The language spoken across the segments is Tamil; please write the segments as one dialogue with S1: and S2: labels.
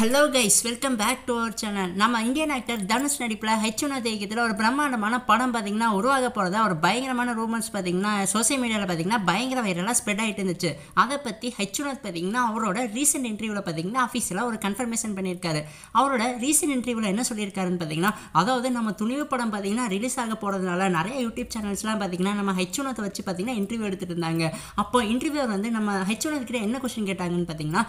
S1: Hello guys welcome back to our channel நம்ம இந்தியன் ஆக்டர் தனுஷ் நடிப்பில் ஹெச்னா தேக்கியத்தில் ஒரு பிரம்மாண்டமான படம் பார்த்தீங்கன்னா உருவாக போகிறதா ஒரு பயங்கரமான ரூமர்ஸ் பார்த்தீங்கன்னா சோசியல் மீடியாவில் பார்த்தீங்கன்னா பயங்கர வைரலாக ஸ்ப்ரெட் ஆகிட்டு இருந்துச்சு. அதை பற்றி ஹெச்ஒனத் பார்த்தீங்கன்னா அவரோட ரீசெண்ட் இன்டர்வியூவில் பார்த்திங்கன்னா ஆஃபீஸில் ஒரு கன்ஃபர்மேஷன் பண்ணியிருக்காரு. அவரோட ரீசெண்ட் இன்டர்வியூவில் என்ன சொல்லியிருக்காருன்னு பார்த்தீங்கன்னா அதாவது நம்ம துணிவு படம் பார்த்தீங்கன்னா ரிலீஸ் ஆக போகிறதுனால நிறைய யூடியூப் சேனல்ஸ்லாம் பார்த்தீங்கன்னா நம்ம ஹெச்ஒனத்தை வச்சு பார்த்தீங்கன்னா இன்டர்வியூ எடுத்துகிட்டு இருந்தாங்க. அப்போ இன்டர்வியூவர் வந்து நம்ம ஹெச்ஒனத் கிட்ட என்ன கொஸ்டின் கேட்டாங்கன்னு பார்த்தீங்கன்னா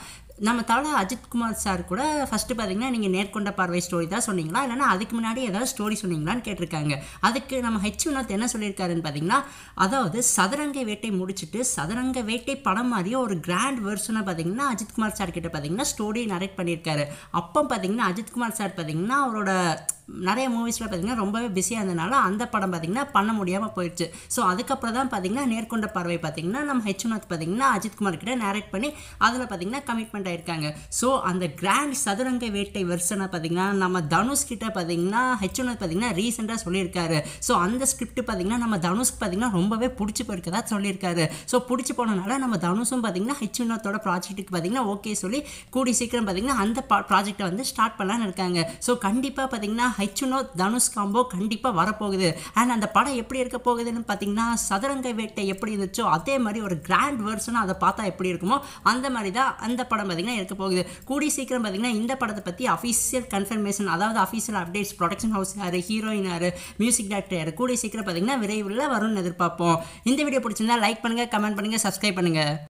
S1: நம்ம தவிர அஜித்குமார் சார் கூட ஃபஸ்ட்டு பார்த்தீங்கன்னா நீங்கள் நேர்கொண்ட பார்வை ஸ்டோரி தான் சொன்னீங்களா? இல்லைனா அதுக்கு முன்னாடி ஏதாவது ஸ்டோரி சொன்னீங்களான்னு கேட்டிருக்காங்க. அதுக்கு நம்ம ஹெச் வினோத் என்ன சொல்லியிருக்காருன்னு பார்த்தீங்கன்னா அதாவது சதுரங்க வேட்டை முடிச்சுட்டு சதுரங்க வேட்டை படம் மாதிரியே ஒரு கிராண்ட் வெர்ஷனாக பார்த்தீங்கன்னா அஜித்குமார் சார் கிட்ட பார்த்தீங்கன்னா ஸ்டோரி நரேட் பண்ணியிருக்காரு. அப்போ பார்த்தீங்கன்னா அஜித்குமார் சார் பார்த்தீங்கன்னா அவரோட நிறைய மூவிஸில் பார்த்தீங்கன்னா ரொம்பவே பிஸியாக இருந்தனால அந்த படம் பார்த்தீங்கன்னா பண்ண முடியாமல் போயிடுச்சு. ஸோ அதுக்கப்புறம் தான் பார்த்திங்கன்னா நேர்கொண்ட பார்வை பார்த்தீங்கன்னா நம்ம ஹெச்நாத் பார்த்திங்கன்னா பார்த்தீங்கன்னா அஜித்குமார் கிட்ட நேரக்ட் பண்ணி அதில் பார்த்தீங்கன்னா கமிட்மெண்ட் ஆகிருக்காங்க ஸோ அந்த கிராண்ட் சதுரங்க வேட்டை வெர்ஷனை பார்த்தீங்கன்னா நம்ம தனுஷ் கிட்ட பார்த்தீங்கன்னா ஹெச்நாத் பார்த்திங்கன்னா பார்த்தீங்கன்னா ரீசெண்டாக சொல்லியிருக்காரு. ஸோ அந்த ஸ்கிரிப்ட் பார்த்திங்கன்னா நம்ம தனுஷ்க்கு பார்த்தீங்கன்னா ரொம்பவே பிடிச்சி போயிருக்கதா சொல்லியிருக்காரு. ஸோ பிடிச்சி போனனால நம்ம தனுஷும் பார்த்தீங்கன்னா ஹெச்நாத்தோட ப்ராஜெக்ட்டுக்கு பார்த்திங்கன்னா ஓகே சொல்லி கூடி சீக்கிரம் பார்த்திங்கன்னா அந்த ப்ராஜெக்டை வந்து ஸ்டார்ட் பண்ணலான்னு இருக்காங்க. ஸோ கண்டிப்பாக பார்த்திங்கன்னா ஹெச் தனுஷ் காம்போ கண்டிப்பாக வரப்போகுது. அண்ட் அந்த படம் எப்படி இருக்க போகுதுன்னு பார்த்தீங்கன்னா சதுரங்க வேட்டை எப்படி இருந்துச்சோ அதே மாதிரி ஒரு கிராண்ட் வெர்ஷனாக அதை பார்த்தா எப்படி இருக்குமோ அந்த மாதிரி தான் அந்த படம் பார்த்தீங்கன்னா இருக்க போகுது. கூடி சீக்கிரம் பார்த்தீங்கன்னா இந்த படத்தை பற்றி அஃபீஷியல் கன்ஃபர்மேஷன் அதாவது அஃபீஷியல் அப்டேட்ஸ் ப்ரொடக்ஷன் ஹவுஸ் யார் ஹீரோயின் யார் மியூசிக் டேரக்டர் யார் கூடி சீக்கிரம் பார்த்தீங்கன்னா விரைவில் வரும்னு எதிர்பார்ப்போம். இந்த வீடியோ பிடிச்சிருந்தா லைக் பண்ணுங்கள் கமெண்ட் பண்ணுங்கள் சப்ஸ்கிரைப் பண்ணுங்கள்